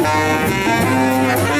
¡Gracias!